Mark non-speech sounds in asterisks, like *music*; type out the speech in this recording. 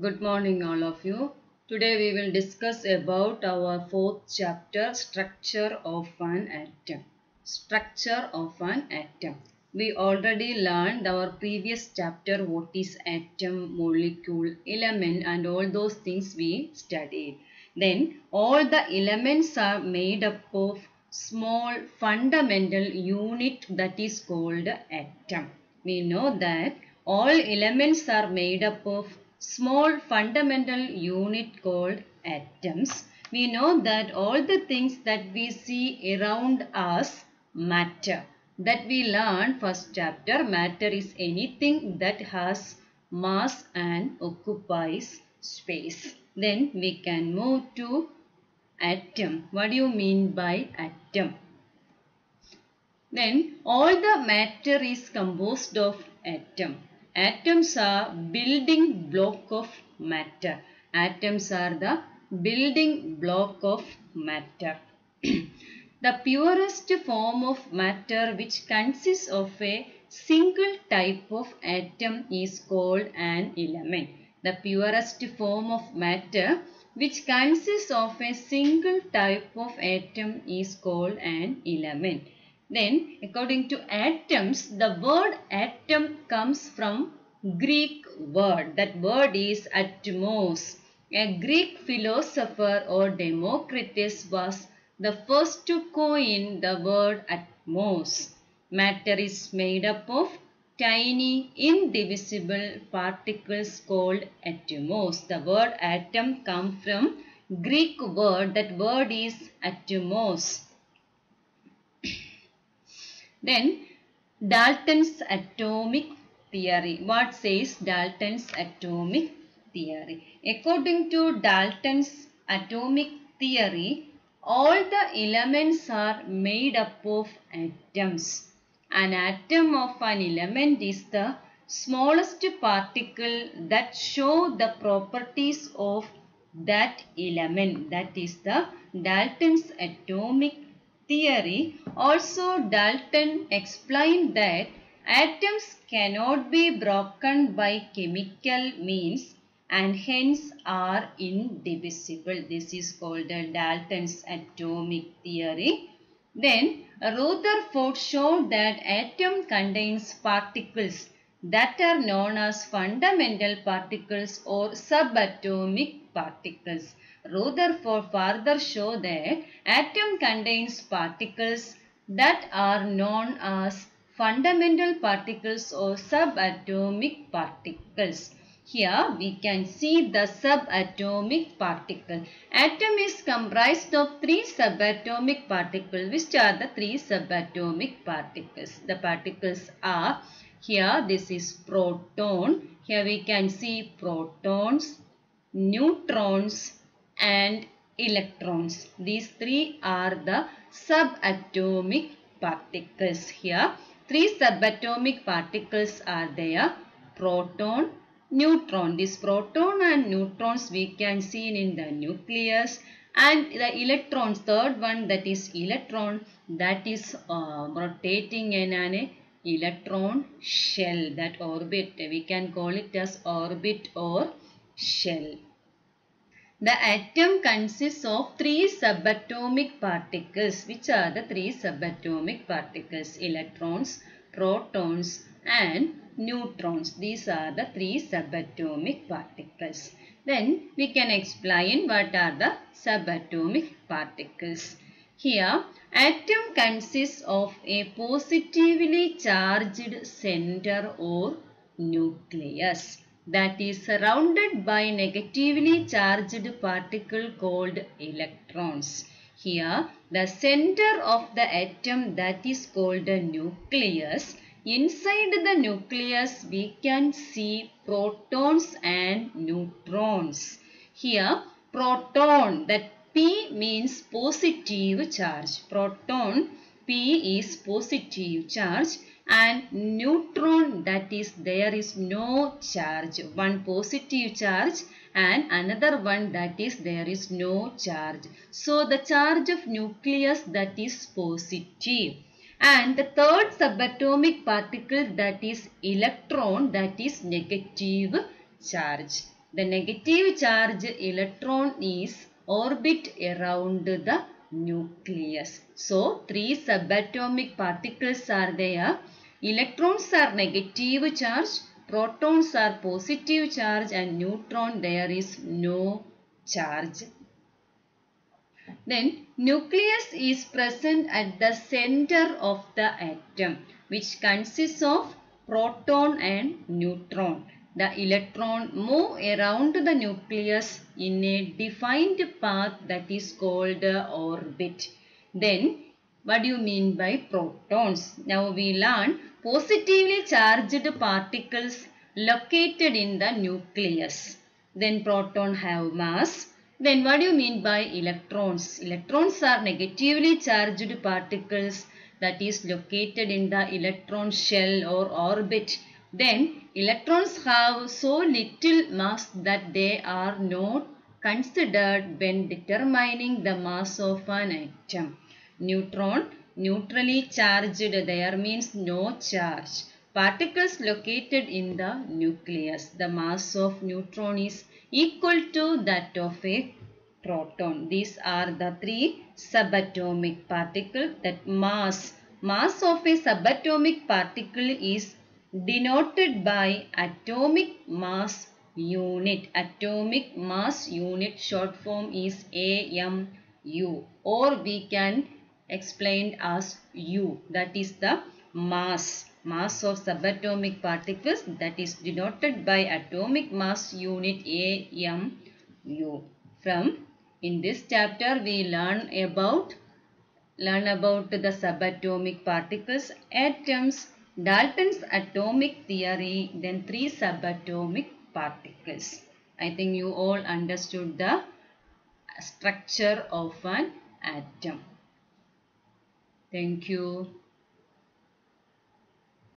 Good morning all of you. Today we will discuss about our fourth chapter structure of an atom. Structure of an atom. We already learned our previous chapter what is atom, molecule, element and all those things we studied. Then all the elements are made up of small fundamental unit that is called atom. We know that all elements are made up of small fundamental unit called atoms. We know that all the things that we see around us matter. That we learn first chapter matter is anything that has mass and occupies space. Then we can move to atom. What do you mean by atom? Then all the matter is composed of atom. Atoms are building block of matter. Atoms are the building block of matter. *clears throat* the purest form of matter which consists of a single type of atom is called an element. The purest form of matter which consists of a single type of atom is called an element. Then, according to atoms, the word atom comes from Greek word. That word is atomos. A Greek philosopher or Democritus was the first to coin the word atomos. Matter is made up of tiny indivisible particles called atomos. The word atom comes from Greek word. That word is atomos. Then Dalton's atomic theory. What says Dalton's atomic theory? According to Dalton's atomic theory, all the elements are made up of atoms. An atom of an element is the smallest particle that show the properties of that element. That is the Dalton's atomic theory. Also Dalton explained that atoms cannot be broken by chemical means and hence are indivisible. This is called Dalton's atomic theory. Then Rutherford showed that atom contains particles that are known as fundamental particles or subatomic particles. Rutherford further showed that atom contains particles that are known as fundamental particles or subatomic particles. Here we can see the subatomic particle. Atom is comprised of three subatomic particles. Which are the three subatomic particles? The particles are here this is proton. Here we can see protons, neutrons and electrons. These three are the subatomic particles. Here three subatomic particles are there. Proton, neutron. This proton and neutrons we can see in the nucleus and the electrons third one that is electron that is uh, rotating in an electron shell that orbit we can call it as orbit or shell. The atom consists of three subatomic particles. Which are the three subatomic particles? Electrons, protons and neutrons. These are the three subatomic particles. Then we can explain what are the subatomic particles. Here, atom consists of a positively charged center or nucleus that is surrounded by negatively charged particle called electrons. Here, the center of the atom that is called a nucleus. Inside the nucleus, we can see protons and neutrons. Here, proton, that P means positive charge. Proton, P is positive charge and neutron that is there is no charge. One positive charge and another one that is there is no charge. So the charge of nucleus that is positive. And the third subatomic particle that is electron that is negative charge. The negative charge electron is orbit around the nucleus. So, three subatomic particles are there. Electrons are negative charge, protons are positive charge and neutron there is no charge. Then nucleus is present at the center of the atom which consists of proton and neutron. The electron move around the nucleus in a defined path that is called orbit. Then what do you mean by protons? Now we learn positively charged particles located in the nucleus. Then proton have mass. Then what do you mean by electrons? Electrons are negatively charged particles that is located in the electron shell or orbit. Then electrons have so little mass that they are not considered when determining the mass of an atom. Neutron neutrally charged there means no charge. Particles located in the nucleus. The mass of neutron is equal to that of a proton. These are the three subatomic particles that mass. Mass of a subatomic particle is denoted by atomic mass unit. Atomic mass unit short form is AMU or we can explain as U that is the mass. Mass of subatomic particles that is denoted by atomic mass unit AMU. From in this chapter we learn about learn about the subatomic particles, atoms, Dalton's atomic theory, then three subatomic particles. I think you all understood the structure of an atom. Thank you.